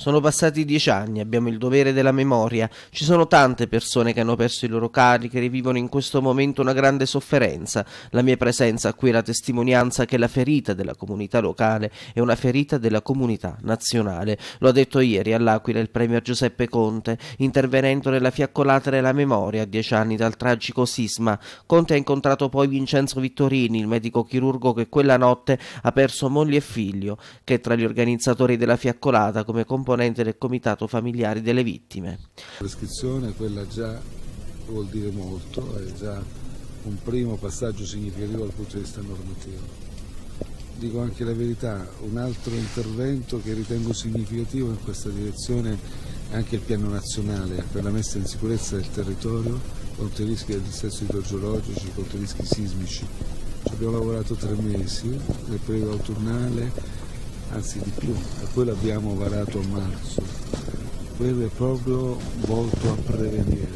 Sono passati dieci anni, abbiamo il dovere della memoria. Ci sono tante persone che hanno perso i loro cari, che rivivono in questo momento una grande sofferenza. La mia presenza qui è la testimonianza che la ferita della comunità locale è una ferita della comunità nazionale. Lo ha detto ieri all'Aquila il premier Giuseppe Conte, intervenendo nella fiaccolata della memoria a dieci anni dal tragico sisma. Conte ha incontrato poi Vincenzo Vittorini, il medico chirurgo che quella notte ha perso moglie e figlio, che tra gli organizzatori della fiaccolata come componente componente del comitato familiari delle vittime. La prescrizione, quella già vuol dire molto, è già un primo passaggio significativo dal punto di vista normativo. Dico anche la verità, un altro intervento che ritengo significativo in questa direzione è anche il piano nazionale per la messa in sicurezza del territorio contro i rischi del dissesto idrogeologici, contro i rischi sismici. Ci abbiamo lavorato tre mesi nel periodo autunnale anzi di più, e poi l'abbiamo varato a marzo. Quello è proprio volto a prevenire,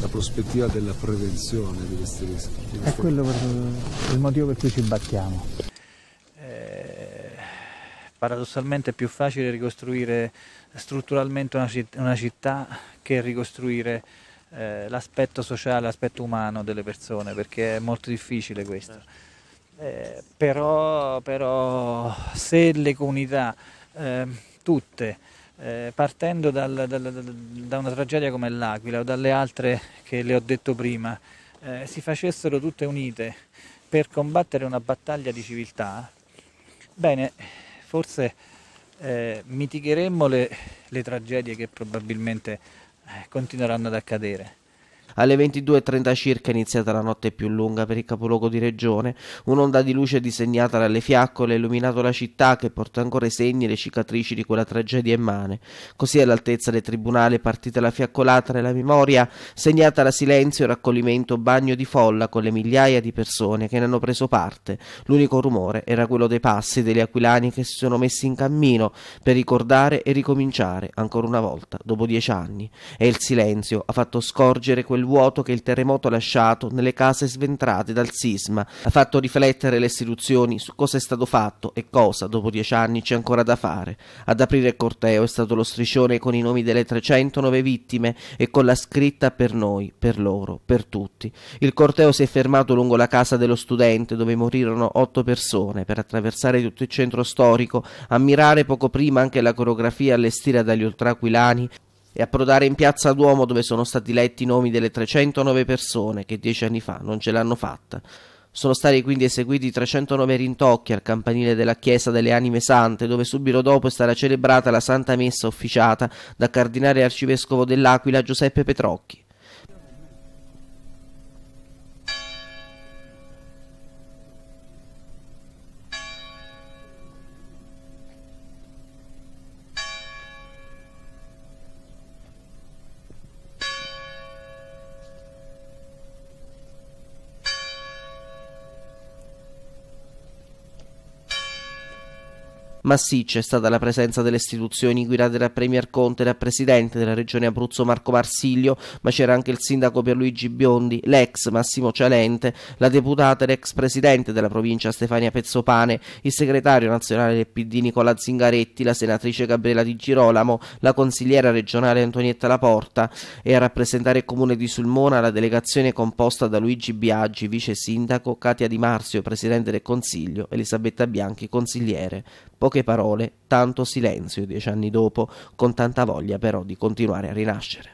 la prospettiva della prevenzione di questi rischi. È quello per, il motivo per cui ci battiamo. Eh, paradossalmente è più facile ricostruire strutturalmente una città, una città che ricostruire eh, l'aspetto sociale, l'aspetto umano delle persone, perché è molto difficile questo. Eh, però, però, se le comunità, eh, tutte, eh, partendo dal, dal, da una tragedia come l'Aquila o dalle altre che le ho detto prima, eh, si facessero tutte unite per combattere una battaglia di civiltà, bene, forse eh, mitigheremmo le, le, tragedie che probabilmente eh, continueranno ad accadere. Alle 22.30 circa è iniziata la notte più lunga per il capoluogo di regione. Un'onda di luce disegnata dalle fiaccole ha illuminato la città che porta ancora i segni e le cicatrici di quella tragedia immane. Così all'altezza del tribunale è partita la fiaccolata nella memoria, segnata da silenzio, raccoglimento, bagno di folla con le migliaia di persone che ne hanno preso parte. L'unico rumore era quello dei passi degli aquilani che si sono messi in cammino per ricordare e ricominciare ancora una volta dopo dieci anni. E il silenzio ha fatto scorgere quel vuoto che il terremoto ha lasciato nelle case sventrate dal sisma, ha fatto riflettere le istituzioni su cosa è stato fatto e cosa, dopo dieci anni, c'è ancora da fare. Ad aprire il corteo è stato lo striscione con i nomi delle 309 vittime e con la scritta per noi, per loro, per tutti. Il corteo si è fermato lungo la casa dello studente dove morirono otto persone per attraversare tutto il centro storico, ammirare poco prima anche la coreografia allestita dagli ultraquilani e approdare in piazza Duomo dove sono stati letti i nomi delle 309 persone che dieci anni fa non ce l'hanno fatta. Sono stati quindi eseguiti 309 rintocchi al campanile della chiesa delle Anime Sante, dove subito dopo è stata celebrata la Santa Messa officiata da Cardinale Arcivescovo dell'Aquila Giuseppe Petrocchi. Massiccia è stata la presenza delle istituzioni guidate da Premier Conte e dal Presidente della Regione Abruzzo Marco Marsiglio, ma c'era anche il Sindaco Pierluigi Biondi, l'ex Massimo Cialente, la deputata ed ex Presidente della provincia Stefania Pezzopane, il Segretario Nazionale del PD Nicola Zingaretti, la Senatrice Gabriela Di Girolamo, la Consigliera regionale Antonietta Laporta e a rappresentare il Comune di Sulmona la delegazione composta da Luigi Biaggi, Vice Sindaco, Katia Di Marzio, Presidente del Consiglio, Elisabetta Bianchi, Consigliere. Poche parole, tanto silenzio dieci anni dopo, con tanta voglia però di continuare a rinascere.